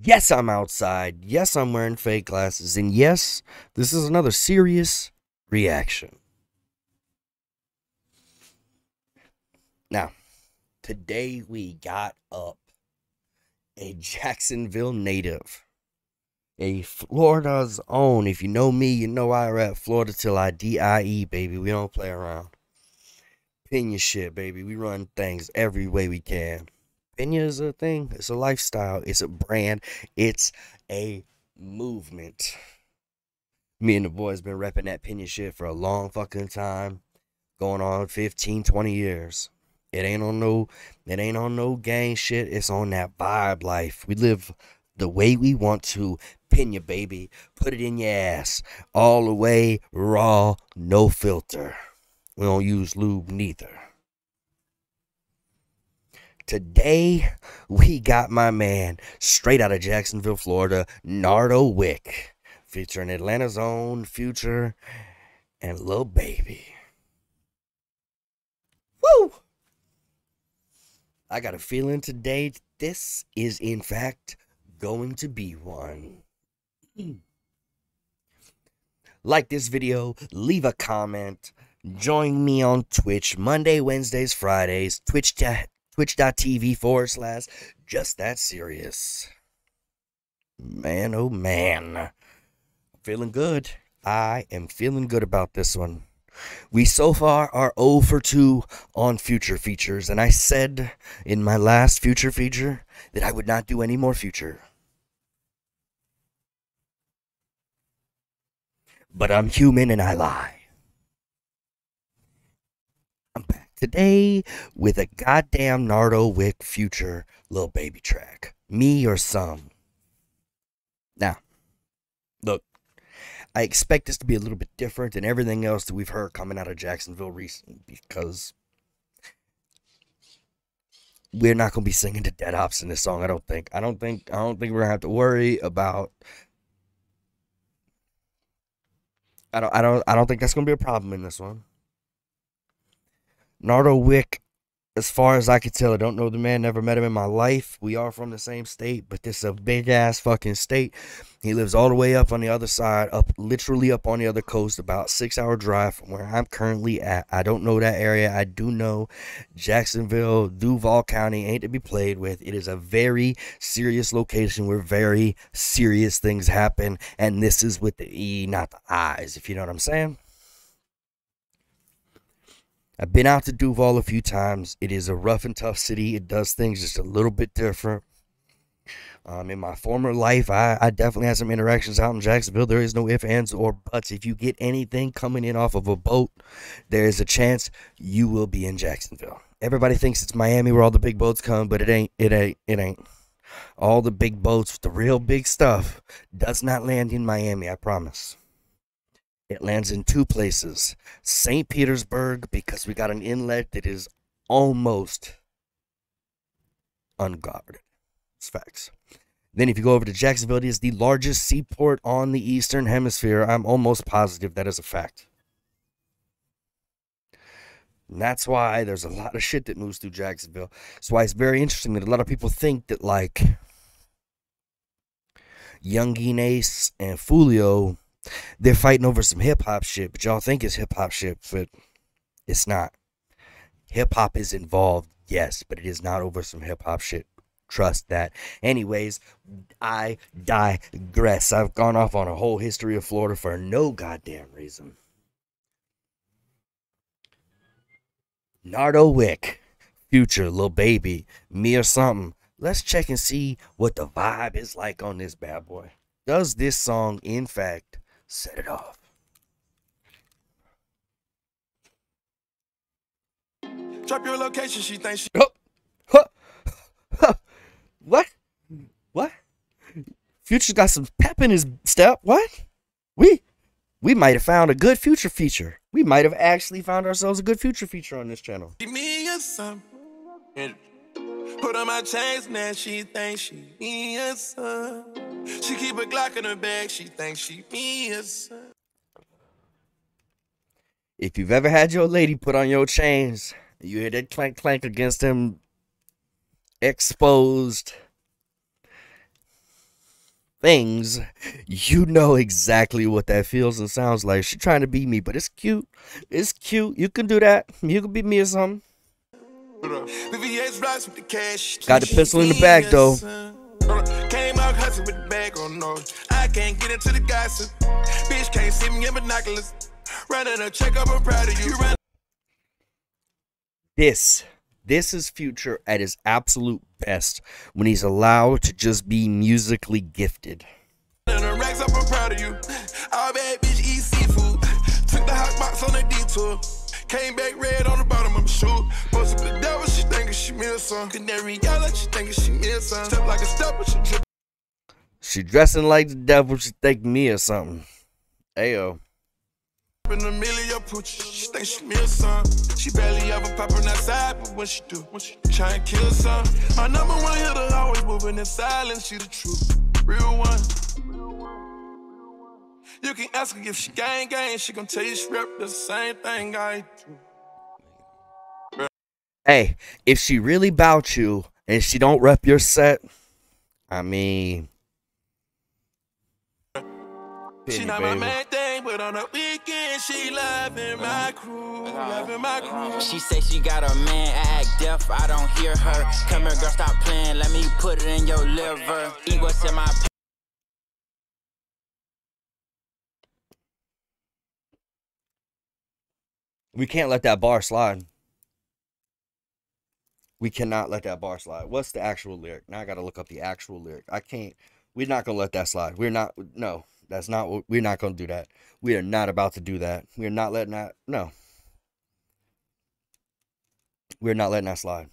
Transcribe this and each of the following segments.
Yes, I'm outside. Yes, I'm wearing fake glasses. And yes, this is another Sirius reaction. Now, today we got up a Jacksonville native, a Florida's own. If you know me, you know I rap Florida till I DIE, baby. We don't play around. Pena shit, baby. We run things every way we can. Pena is a thing, it's a lifestyle, it's a brand, it's a movement. Me and the boys been repping that Pena shit for a long fucking time, going on 15, 20 years. It ain't on no it ain't on no gang shit. It's on that vibe life. We live the way we want to. Pin your baby. Put it in your ass. All the way raw, no filter. We don't use lube neither. Today we got my man straight out of Jacksonville, Florida, Nardo Wick, featuring Atlanta's own Future and Lil Baby. Woo! I got a feeling today this is, in fact, going to be one. like this video, leave a comment, join me on Twitch Monday, Wednesdays, Fridays, Twitch twitch.tv forward slash just that Sirius. Man, oh man. Feeling good. I am feeling good about this one. We so far are 0 for 2 on future features, and I said in my last future feature that I would not do any more future. But I'm human and I lie. I'm back today with a goddamn Nardo Wick future Lil Baby track. Me or Sum. Now, look, I expect this to be a little bit different than everything else that we've heard coming out of Jacksonville recently because we're not gonna be singing to dead ops in this song. I don't think. I don't think. I don't think we're gonna have to worry about. I don't. I don't. I don't think that's gonna be a problem in this one. Nardo Wick as far as I can tell, I don't know the man, never met him in my life. We are from the same state, but this is a big ass fucking state. He lives all the way up on the other side, up literally up on the other coast, about six hour drive from where I'm currently at. I don't know that area. I do know Jacksonville, Duval County ain't to be played with. It is a very serious location where very serious things happen, and this is with the E, not the I's, if you know what I'm saying. I've been out to Duval a few times. It is a rough and tough city. It does things just a little bit different. Um, in my former life, I, I definitely had some interactions out in Jacksonville. There is no ifs, ands, or buts. If you get anything coming in off of a boat, there is a chance you will be in Jacksonville. Everybody thinks it's Miami where all the big boats come, but it ain't. It ain't. It ain't. All the big boats, the real big stuff, does not land in Miami. I promise. It lands in two places St. Petersburg, because we got an inlet that is almost unguarded. It's facts. Then, if you go over to Jacksonville, it is the largest seaport on the Eastern Hemisphere. I'm almost positive that is a fact. And that's why there's a lot of shit that moves through Jacksonville. That's why it's very interesting that a lot of people think that, like, Yungeen Ace and Foolio they're fighting over some hip hop shit, but y'all think it's hip hop shit, but it's not. Hip hop is involved, yes, but it is not over some hip hop shit. Trust that. Anyways, I digress. I've gone off on a whole history of Florida for no goddamn reason. Nardo Wick, Future, Lil Baby, me or something. Let's check and see what the vibe is like on this bad boy. Does this song, in fact, set it off. Drop your location, she thinks she. Oh. Huh. Huh. What? What? Future's got some pep in his step. What? We we might have found a good future feature. We might have actually found ourselves a good future feature on this channel. Give Me or some. Put on my chains now, she thinks she or some. She keep a Glock in her bag. She thinks she me a son. If you've ever had your lady put on your chains, you hear that clank clank against them exposed. things, you know exactly what that feels and sounds like. She trying to be me, but it's cute. It's cute. You can do that. You can be me or something. Got the pistol in the bag though. Hustling with the bag on no. I can't get into the gossip. Bitch can't see me in binoculars. Running a checkup, I'm proud of you. This, this is Future at his absolute best when he's allowed to just be musically gifted. Racks up, I'm proud of you. All bad bitch eat seafood. Took the hot box on the detour. Came back red on the bottom of my shoe. Posted the devil, she thinking she me some. Canary yellow, she thinking she me some. Step like a stepper, she drip. She dressing like the devil, she think me or something. Ayo. In the middle of your poochie, she think she me a son. She barely ever popping outside, but when she do, when she try and kill some. My number one hitter always moving in silence, she the truth, real one. You can ask her if she gang gang, she gon' tell you she rep the same thing I do. Hey, if she really bout you and she don't rep your set, I mean, she not my main thing, but on the weekend she loving my crew, loving my crew. She say she got a man, act deaf, I don't hear her. Come here, girl, stop playing, let me put it in your liver. Eat what's in my We can't let that bar slide. We cannot let that bar slide. What's the actual lyric? Now I got to look up the actual lyric. I can't. We're not going to let that slide. We're not. No. That's not what we're not going to do that. We are not about to do that. We're not letting that no. We're not letting that slide.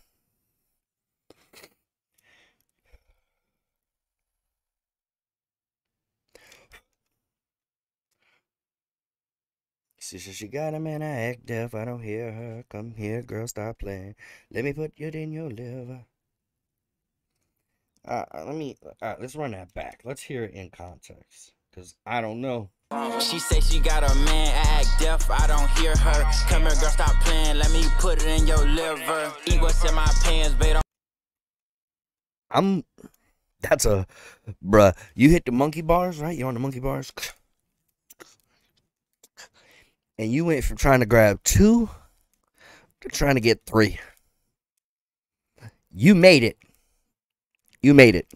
She says she got him man, I act deaf. I don't hear her. Come here, girl, stop playing. Let me put it in your liver. Uh, let me. Uh, let's run that back. Let's hear it in context. Cause I don't know. She say she got a man, act deaf, I don't hear her. Come here, girl, stop playing, let me put it in your liver. Eat what's in my pants, babe. I'm. That's a. Bruh, you hit the monkey bars, right? You're on the monkey bars? And you went from trying to grab two to trying to get three. You made it. You made it.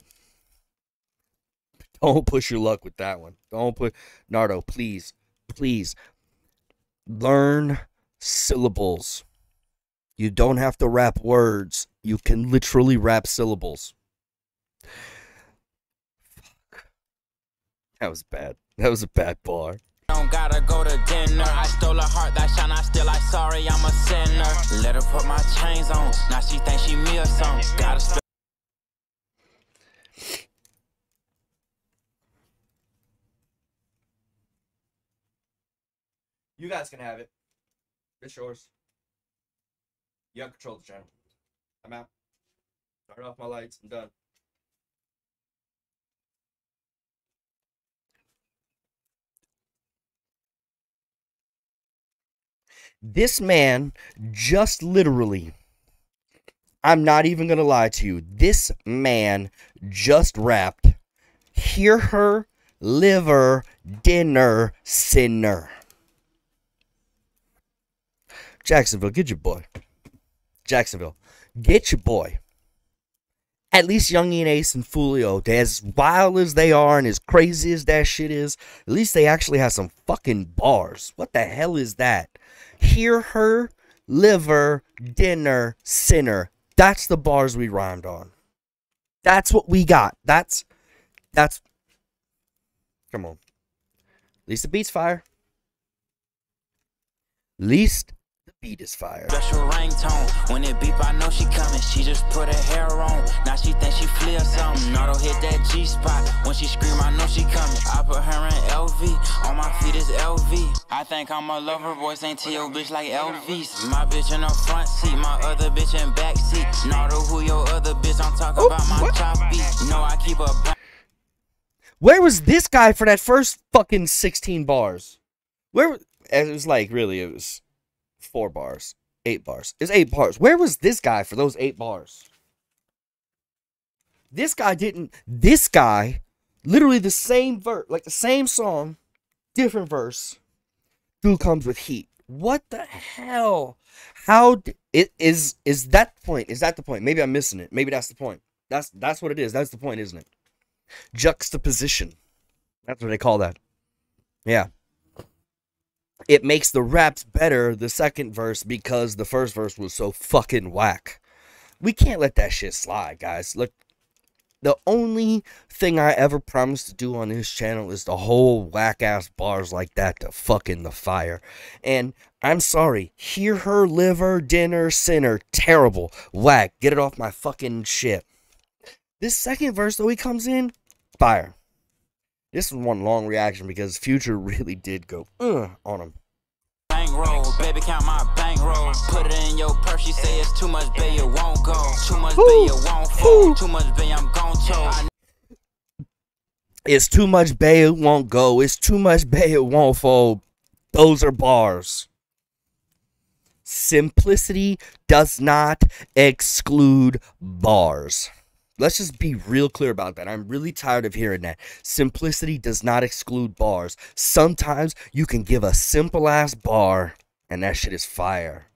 Don't push your luck with that one. Don't put Nardo, please, please learn syllables. You don't have to rap words. You can literally rap syllables. Fuck. That was bad. That was a bad bar. Don't gotta go to dinner. I stole a heart that shine. I still like sorry, I'm a sinner. Let her put my chains on. Now she thinks she me or something. Gotta You guys can have it. It's yours. You have control of the channel. I'm out. Turn off my lights. I'm done. This man just literally, I'm not even going to lie to you. This man just rapped, Hear her, liver, dinner, sinner. Jacksonville, get your boy. Jacksonville, get your boy. At least Yungeen Ace and Foolio, as wild as they are and as crazy as that shit is, at least they actually have some fucking bars. What the hell is that? Hear her, liver, dinner, sinner. That's the bars we rhymed on. That's what we got. That's, that's, come on. At least the beat's fire. Least beat is fire. Special ringtone. When it beep, I know she coming. She just put her hair on. Now she think she flee or something. Auto hit that G spot. When she scream, I know she coming. I put her in LV. On my feet is LV. I think I'm a lover boy. Ain't your bitch like Elvis. My bitch in the front seat. My other bitch in back seat. Nardo, who your other bitch? I'm talking about my choppy. No, I keep a. Where was this guy for that first fucking 16 bars? Where it was like really it was four bars, eight bars. It's eight bars. Where was this guy for those eight bars? This guy didn't. This guy literally the same verse, like the same song, different verse. Dude comes with heat. What the hell? How it is is that point? Is that the point? Maybe I'm missing it. Maybe that's the point. That's that's what it is. That's the point, isn't it? Juxtaposition. That's what they call that. Yeah. It makes the raps better the second verse because the first verse was so fucking whack. We can't let that shit slide, guys. Look, the only thing I ever promised to do on this channel is the whole whack ass bars like that to fucking the fire. And I'm sorry, hear her liver, dinner, sinner, terrible, whack, get it off my fucking shit. This second verse though he comes in, fire. This is one long reaction because Future really did go uh, on him. Bankroll, baby, count my bankroll. Put it in your purse. She say it's too much, baby, it won't go. Too much, baby, it won't fall. Too much, baby, I'm gon' choke. It's too much bay, it won't go. It's too much bay, it won't fold. Those are bars. Simplicity does not exclude bars. Let's just be real clear about that. I'm really tired of hearing that. Simplicity does not exclude bars. Sometimes you can give a simple ass bar and that shit is fire.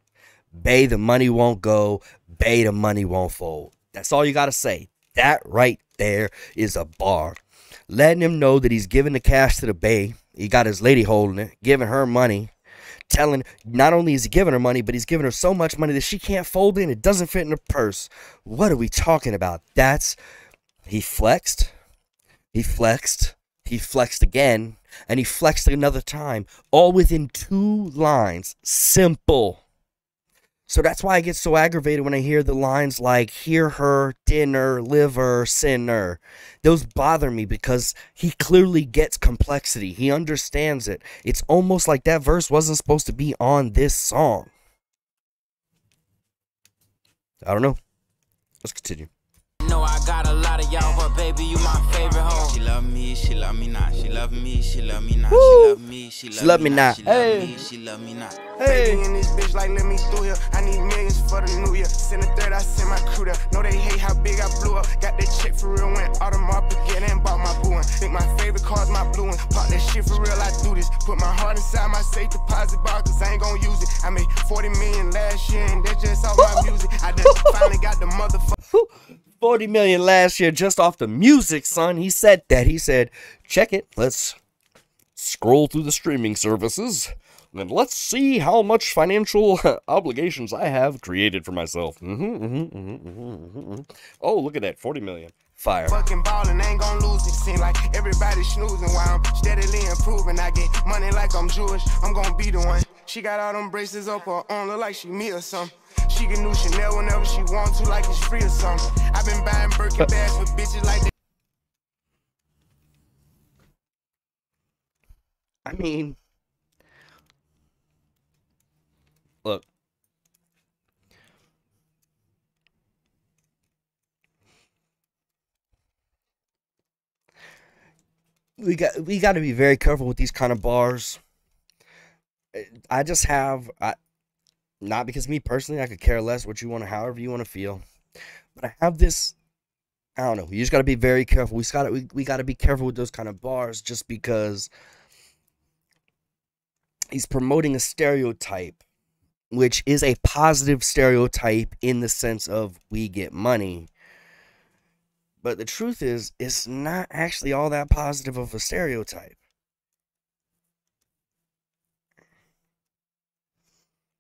Bay, the money won't go. Bay, the money won't fold. That's all you got to say. That right there is a bar. Letting him know that he's giving the cash to the Bay. He got his lady holding it, giving her money telling not only is he giving her money, but he's giving her so much money that she can't fold it in. It doesn't fit in her purse. What are we talking about? That's he flexed. He flexed. He flexed again. And he flexed another time. All within two lines. Simple. So that's why I get so aggravated when I hear the lines like hear her, dinner, liver, sinner. Those bother me because he clearly gets complexity. He understands it. It's almost like that verse wasn't supposed to be on this song. I don't know. Let's continue. Know I got a lot of y'all, but baby, you my favorite hoe. She love me, she love me not. She love me, she love me not. Woo. She love me, she love, she love me not. She love Hey. me, she love me not. Baby in this bitch like let me through here. I need millions for the new year. Send a third, I send my crew there. Know they hate how big I blew up. Got that check for real, went Audemars Piguet and bought my blue one. Think my favorite car's my blue one. Pop that shit for real, I do this. Put my heart inside my safe deposit box, cause I ain't gon' use it. I made 40 million last year and that's just off my music. I done finally got the motherfucker. 40 million last year just off the music, son. He said that. He said, check it. Let's scroll through the streaming services and let's see how much financial obligations I have created for myself. hmm hmm hmm hmm Oh, look at that. 40 million. Fire. Fucking ballin', ain't gon' lose it. Seem like everybody snoozing while I'm steadily improving. I get money like I'm Jewish, I'm gon' be the one. She got all them braces up her arm, look like she me or something. She can do Chanel whenever she want to, like it's free or something. i been buying Birkin uh. bags for bitches like that. I mean, look. We got we got to be very careful with these kind of bars. I just have I not because me personally I could care less what you want to however you want to feel. But I have this I don't know. You just got to be very careful. We got we, we got to be careful with those kind of bars just because he's promoting a stereotype which is a positive stereotype in the sense of we get money but the truth is it's not actually all that positive of a stereotype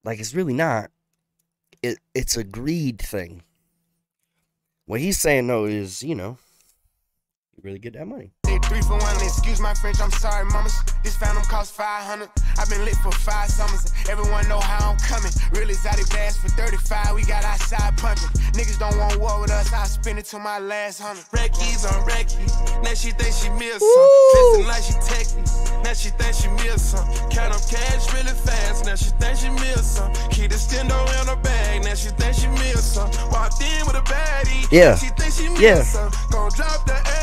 like it's really not. It it's a greed thing. What he's saying though is you know you really get that money three for one, excuse my French, I'm sorry, mamas. This phantom cost 500. I've been lit for five summers. Everyone know how I'm coming. Real exotic bass for 35, we got outside pumping. Niggas don't want war with us, I spend it to my last hundred. Reckies on Recky. Now she think she miss some. Listen like she text me. Now she think she miss some. Count up cash really fast. Now she think she miss some. Keep the stendo in her bag. Now she think she miss some. Walked in with a baddie. Yeah. She think she miss Yeah. some. Gon' drop the addy.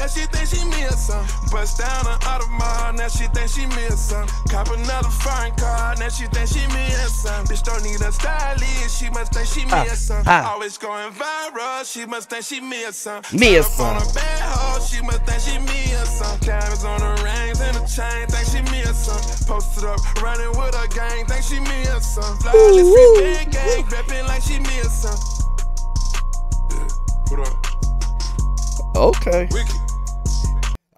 Now she think she miss some. Bust down an Audemars. Now she think she miss some. Cop another foreign car. Now she think she miss some. Bitch don't need a stylist. She must think she Ah, miss some. ah. Always going viral. She must think she miss some. On a bad hoe, she must think she me Diamonds on the rings and the chain, think she something. Posted up, running with a gang, think she something. Flawless free big gang, reppin' like she something. Yeah, put up, Okay. wicked.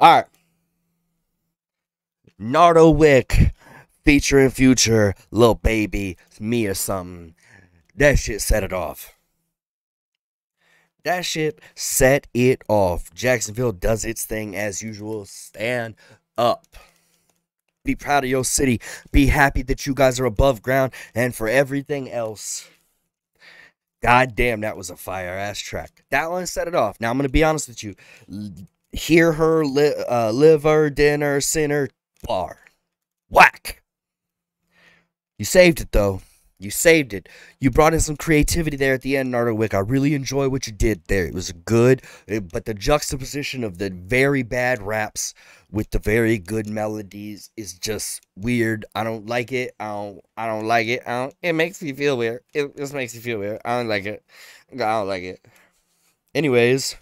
All right. Nardo Wick featuring Future, Lil Baby, me or something. That shit set it off. That shit set it off. Jacksonville does its thing as usual. Stand up. Be proud of your city. Be happy that you guys are above ground. And for everything else, God damn, that was a fire ass track. That one set it off. Now I'm gonna be honest with you. Hear her li- uh, liver dinner center bar. Whack. You saved it though. You saved it. You brought in some creativity there at the end, Nardo Wick. I really enjoy what you did there. It was good, uh, but the juxtaposition of the very bad raps with the very good melodies is just weird. I don't like it. I don't. I don't like it. I don't. It makes me feel weird. It just makes me feel weird. I don't like it. I don't like it. Anyways,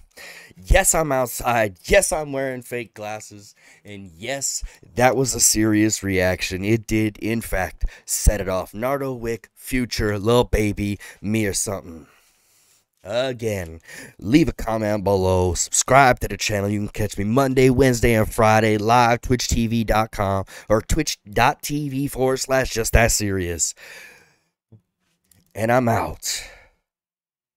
yes, I'm outside. Yes, I'm wearing fake glasses. And yes, that was a Sirius reaction. It did, in fact, set it off. Nardo Wick, Future, Lil Baby, me or something. Again, leave a comment below. Subscribe to the channel. You can catch me Monday, Wednesday, and Friday live twitchtv.com or twitch.tv forward slash just that Sirius. And I'm out.